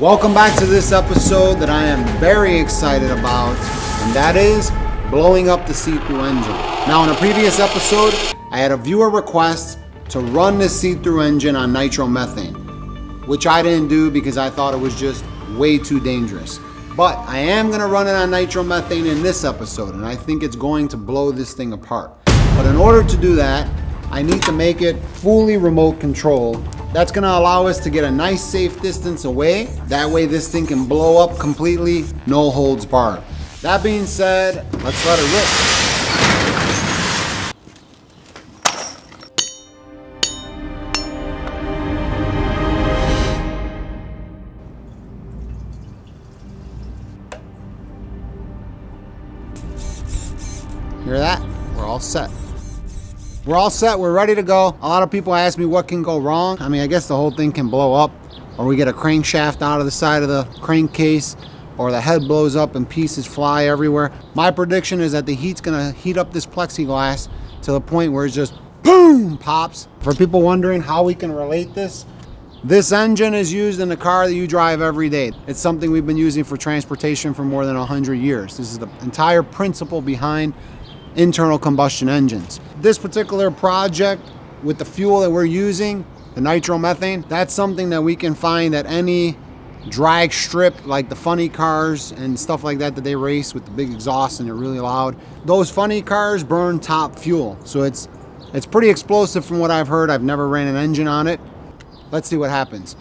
Welcome back to this episode that I am very excited about, and that is blowing up the see-through engine. Now, in a previous episode, I had a viewer request to run this see-through engine on nitromethane, which I didn't do because I thought it was just way too dangerous. But I am gonna run it on nitromethane in this episode, and I think it's going to blow this thing apart. But in order to do that, I need to make it fully remote controlled. That's gonna allow us to get a nice safe distance away. That way this thing can blow up completely, no holds barred. That being said, let's let it rip. Hear that? We're all set. We're all set. We're ready to go. A lot of people ask me what can go wrong. I mean, I guess the whole thing can blow up, or we get a crankshaft out of the side of the crankcase, or the head blows up and pieces fly everywhere. My prediction is that the heat's gonna heat up this plexiglass to the point where it's just boom pops. For people wondering how we can relate this, this engine is used in the car that you drive every day. It's something we've been using for transportation for more than 100 years. This is the entire principle behind internal combustion engines. This particular project with the fuel that we're using, the nitromethane, that's something that we can find at any drag strip like the funny cars and stuff like that that they race with the big exhaust and they're really loud. Those funny cars burn top fuel. So it's it's pretty explosive from what I've heard. I've never ran an engine on it. Let's see what happens.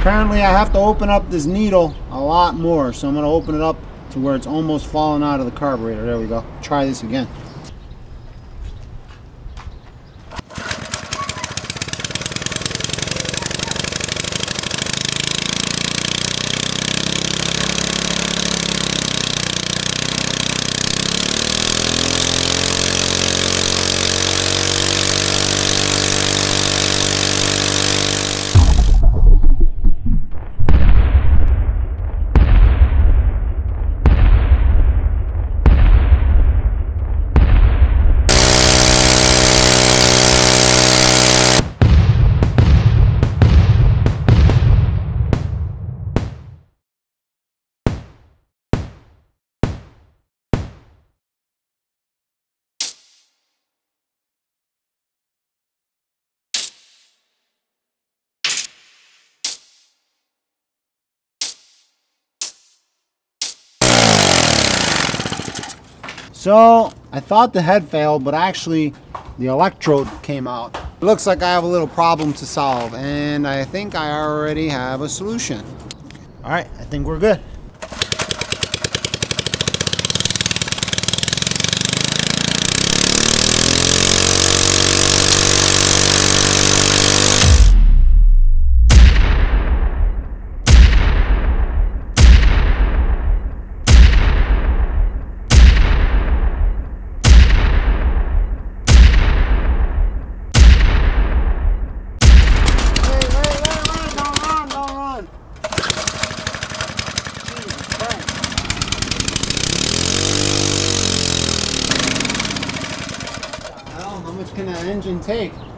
Apparently I have to open up this needle a lot more. So I'm gonna open it up to where it's almost falling out of the carburetor. There we go. Try this again. So I thought the head failed, but actually the electrode came out. It looks like I have a little problem to solve, and I think I already have a solution. All right, I think we're good. Hey, wait, wait, wait, don't run, don't run. Jesus Christ. Hell, how much can that engine take?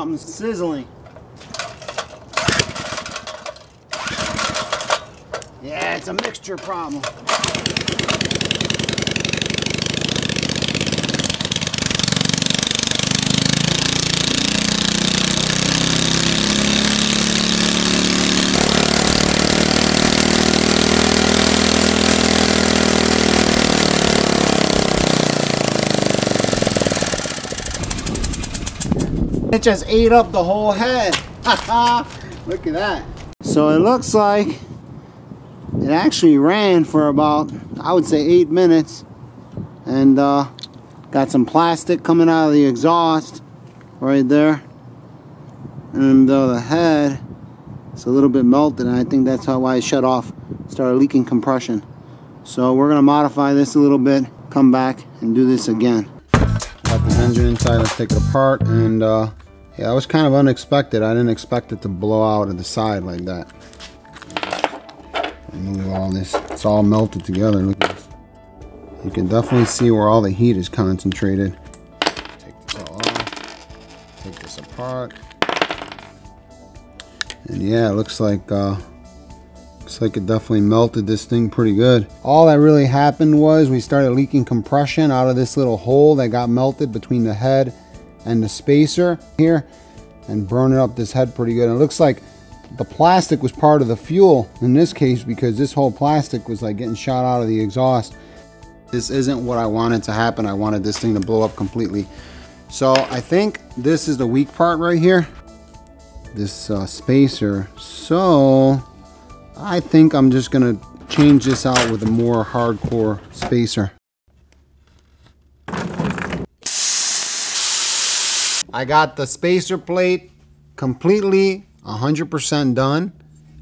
Something's sizzling. Yeah, it's a mixture problem. It just ate up the whole head. Look at that. So it looks like it actually ran for about, I would say eight minutes. And uh, got some plastic coming out of the exhaust right there. And uh, the head it's a little bit melted and I think that's how why it shut off started leaking compression so we're gonna modify this a little bit come back and do this again got the engine inside let's take it apart. And uh, yeah that was kind of unexpected. I didn't expect it to blow out of the side like that. At all this it's all melted together. Look at this. You can definitely see where all the heat is concentrated. Take this all off. Take this apart. And yeah, it looks like uh, looks like it definitely melted this thing pretty good. All that really happened was we started leaking compression out of this little hole that got melted between the head and the spacer here and burning up this head pretty good. And it looks like the plastic was part of the fuel in this case because this whole plastic was like getting shot out of the exhaust. This isn't what I wanted to happen. I wanted this thing to blow up completely. So I think this is the weak part right here this uh, spacer. So I think I'm just gonna change this out with a more hardcore spacer. I got the spacer plate completely 100% done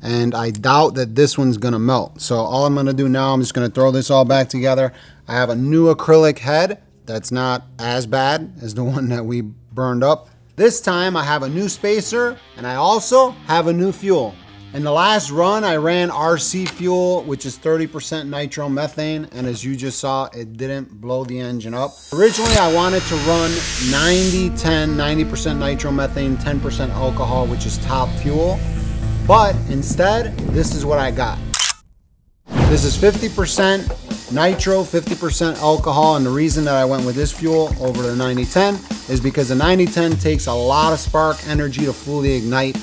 and I doubt that this one's gonna melt. So all I'm gonna do now, I'm just gonna throw this all back together. I have a new acrylic head that's not as bad as the one that we burned up. This time I have a new spacer and I also have a new fuel. In the last run, I ran RC fuel, which is 30% nitromethane, and as you just saw, it didn't blow the engine up. Originally, I wanted to run 90-10, 90% nitromethane, 10% alcohol, which is top fuel, but instead, this is what I got. This is 50% nitro, 50% alcohol, and the reason that I went with this fuel over the 90-10 is because the 90-10 takes a lot of spark energy to fully ignite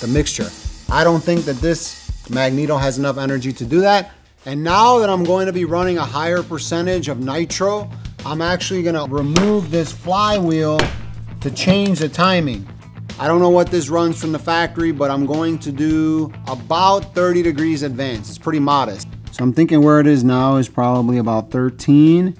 the mixture. I don't think that this Magneto has enough energy to do that. And now that I'm going to be running a higher percentage of nitro, I'm actually gonna remove this flywheel to change the timing. I don't know what this runs from the factory, but I'm going to do about 30 degrees advance. It's pretty modest. So I'm thinking where it is now is probably about 13.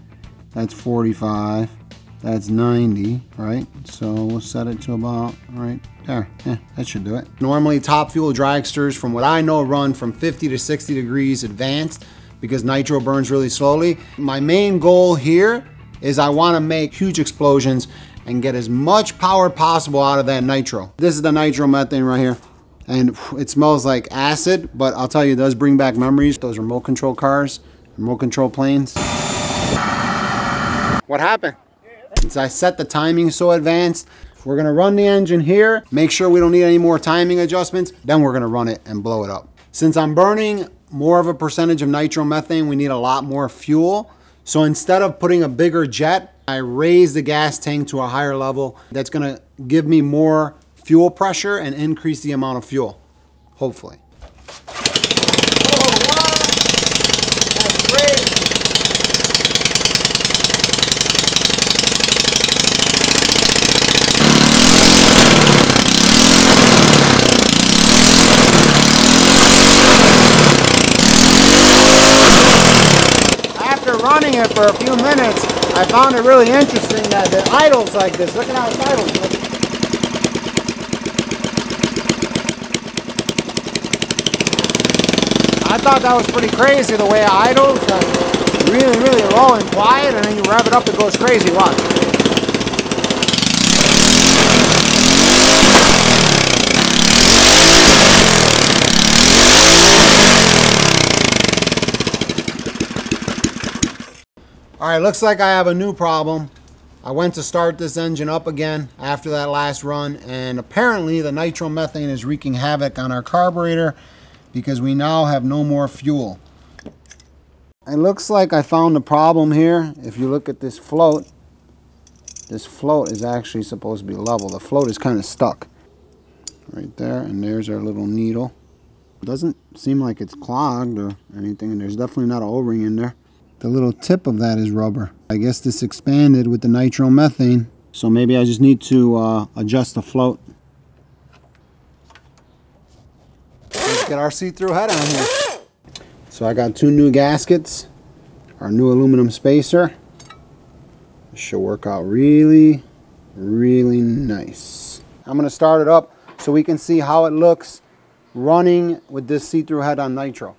That's 45. That's 90, right? So we'll set it to about right there. Yeah, that should do it. Normally top fuel dragsters, from what I know, run from 50 to 60 degrees advanced because nitro burns really slowly. My main goal here is I wanna make huge explosions and get as much power possible out of that nitro. This is the nitromethane right here. And it smells like acid, but I'll tell you, it does bring back memories. Those remote control cars, remote control planes. What happened? Since I set the timing so advanced, we're gonna run the engine here, make sure we don't need any more timing adjustments, then we're gonna run it and blow it up. Since I'm burning more of a percentage of nitromethane, we need a lot more fuel. So instead of putting a bigger jet, I raise the gas tank to a higher level. That's gonna give me more fuel pressure and increase the amount of fuel, hopefully. Running it for a few minutes, I found it really interesting that it idles like this. Look at how it idles. I thought that was pretty crazy the way it idles. really, really low and quiet, and then you rev it up, it goes crazy. Watch. All right, looks like I have a new problem. I went to start this engine up again after that last run, and apparently the nitromethane is wreaking havoc on our carburetor because we now have no more fuel. It looks like I found a problem here. If you look at this float, this float is actually supposed to be level. The float is kind of stuck right there, and there's our little needle. It doesn't seem like it's clogged or anything, and there's definitely not an O-ring in there. The little tip of that is rubber. I guess this expanded with the nitromethane So maybe I just need to uh, adjust the float. Let's get our see-through head on here. So I got two new gaskets, our new aluminum spacer. This should work out really, really nice. I'm gonna start it up so we can see how it looks running with this see-through head on nitro.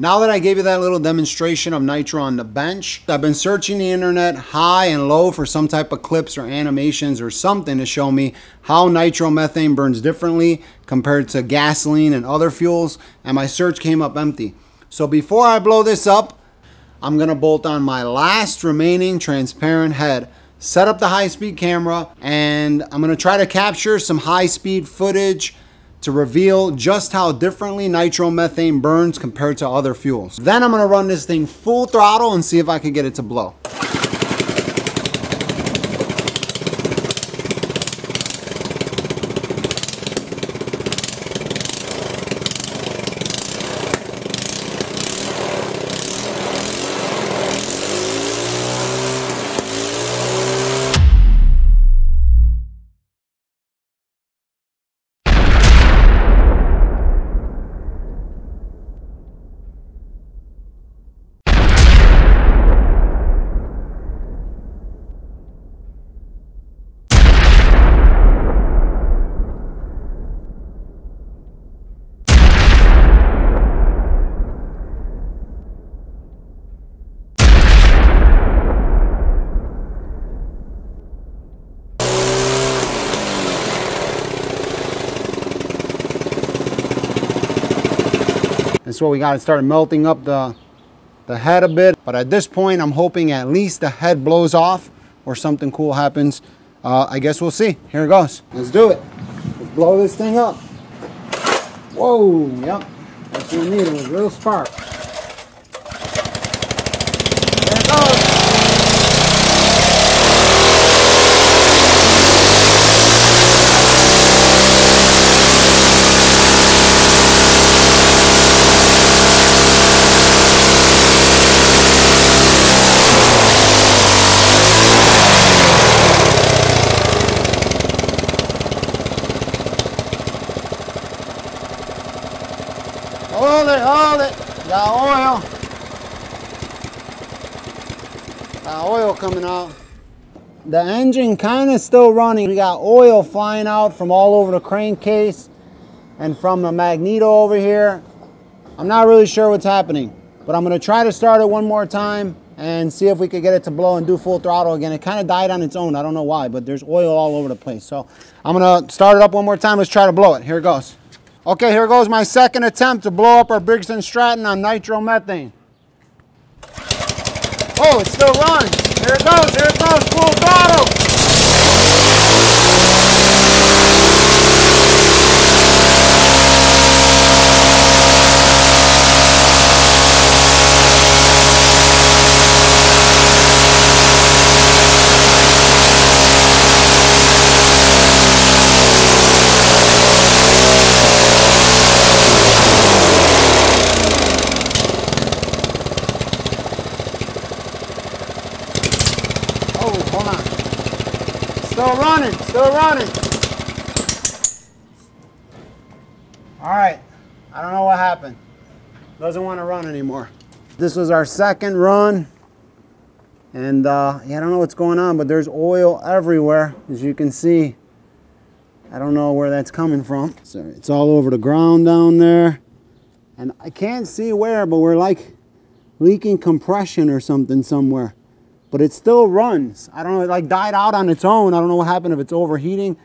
Now that I gave you that little demonstration of Nitro on the bench, I've been searching the internet high and low for some type of clips or animations or something to show me how nitromethane burns differently compared to gasoline and other fuels, and my search came up empty. So before I blow this up, I'm gonna bolt on my last remaining transparent head set up the high speed camera and I'm gonna try to capture some high speed footage to reveal just how differently nitromethane burns compared to other fuels. Then I'm gonna run this thing full throttle and see if I can get it to blow. What we gotta start melting up the, the head a bit. But at this point, I'm hoping at least the head blows off or something cool happens. Uh, I guess we'll see. Here it goes. Let's do it. Let's blow this thing up. Whoa, yep. That's what we need, a little spark. There it goes. Hold it, hold it. Got oil. Got oil coming out. The engine kind of still running. We got oil flying out from all over the crankcase and from the magneto over here. I'm not really sure what's happening, but I'm gonna try to start it one more time and see if we could get it to blow and do full throttle again. It kind of died on its own. I don't know why, but there's oil all over the place. So I'm gonna start it up one more time. Let's try to blow it. Here it goes. Okay, here goes my second attempt to blow up our Briggs & Stratton on nitromethane. Oh, it still runs. Here it goes, Still running, still running. All right, I don't know what happened. Doesn't want to run anymore. This was our second run. And uh, yeah, I don't know what's going on, but there's oil everywhere, as you can see. I don't know where that's coming from. So it's all over the ground down there. And I can't see where, but we're like leaking compression or something somewhere but it still runs. I don't know, it like died out on its own. I don't know what happened if it's overheating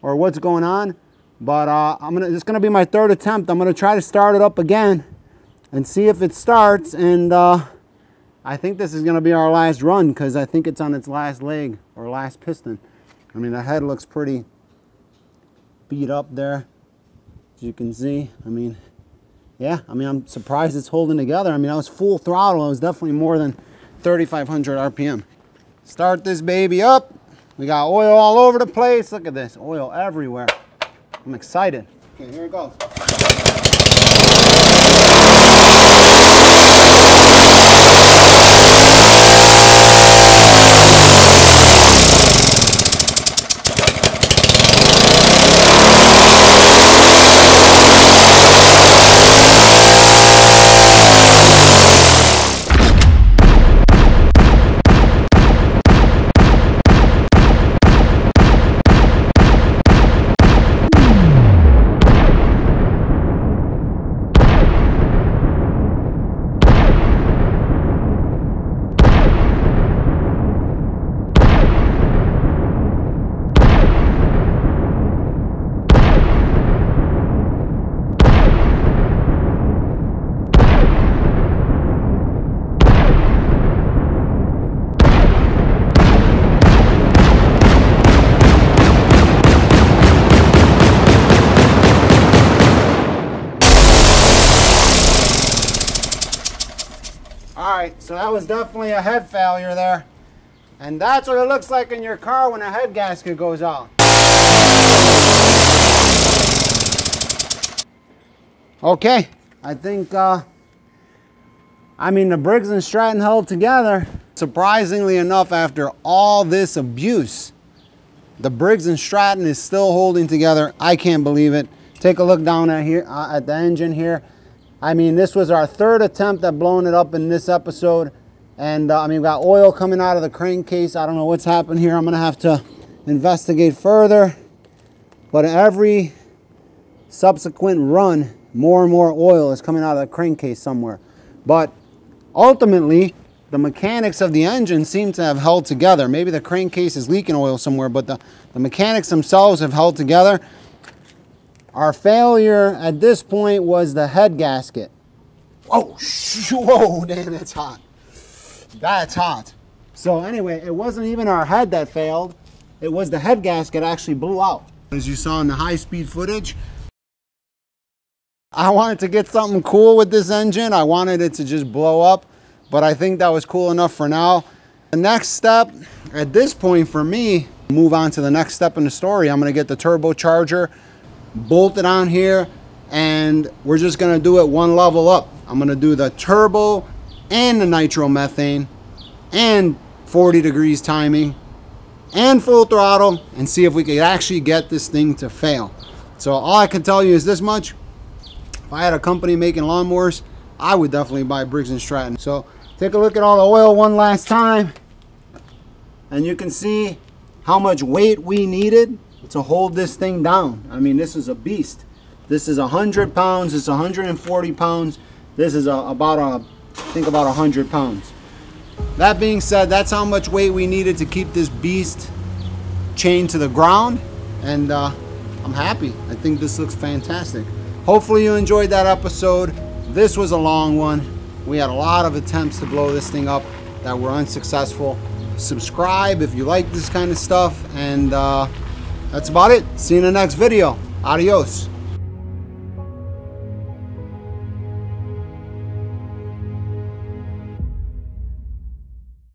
or what's going on. But uh, I'm gonna, it's gonna be my third attempt. I'm gonna try to start it up again and see if it starts. And uh, I think this is gonna be our last run because I think it's on its last leg or last piston. I mean, the head looks pretty beat up there, as you can see. I mean, yeah, I mean, I'm surprised it's holding together. I mean, I was full throttle. I was definitely more than 3,500 RPM. Start this baby up. We got oil all over the place. Look at this, oil everywhere. I'm excited. Okay, here it goes. All right, so that was definitely a head failure there. And that's what it looks like in your car when a head gasket goes out. Okay, I think, uh, I mean, the Briggs and Stratton held together. Surprisingly enough, after all this abuse, the Briggs and Stratton is still holding together. I can't believe it. Take a look down at here uh, at the engine here. I mean, this was our third attempt at blowing it up in this episode. And uh, I mean, we got oil coming out of the crankcase. I don't know what's happened here. I'm gonna have to investigate further. But every subsequent run, more and more oil is coming out of the crankcase somewhere. But ultimately, the mechanics of the engine seem to have held together. Maybe the crankcase is leaking oil somewhere, but the, the mechanics themselves have held together. Our failure at this point was the head gasket. Oh, whoa, damn, that's hot. That's hot. So anyway, it wasn't even our head that failed. It was the head gasket actually blew out. As you saw in the high-speed footage, I wanted to get something cool with this engine. I wanted it to just blow up, but I think that was cool enough for now. The next step at this point for me, move on to the next step in the story. I'm gonna get the turbocharger bolted on here and we're just gonna do it one level up. I'm gonna do the turbo and the nitromethane and 40 degrees timing and full throttle and see if we could actually get this thing to fail. So all I can tell you is this much. If I had a company making lawnmowers, I would definitely buy Briggs & Stratton. So take a look at all the oil one last time and you can see how much weight we needed to hold this thing down. I mean, this is a beast. This is 100 pounds, it's 140 pounds. This is a, about, a, I think about 100 pounds. That being said, that's how much weight we needed to keep this beast chained to the ground. And uh, I'm happy. I think this looks fantastic. Hopefully you enjoyed that episode. This was a long one. We had a lot of attempts to blow this thing up that were unsuccessful. Subscribe if you like this kind of stuff. And uh, that's about it. See you in the next video. Adios.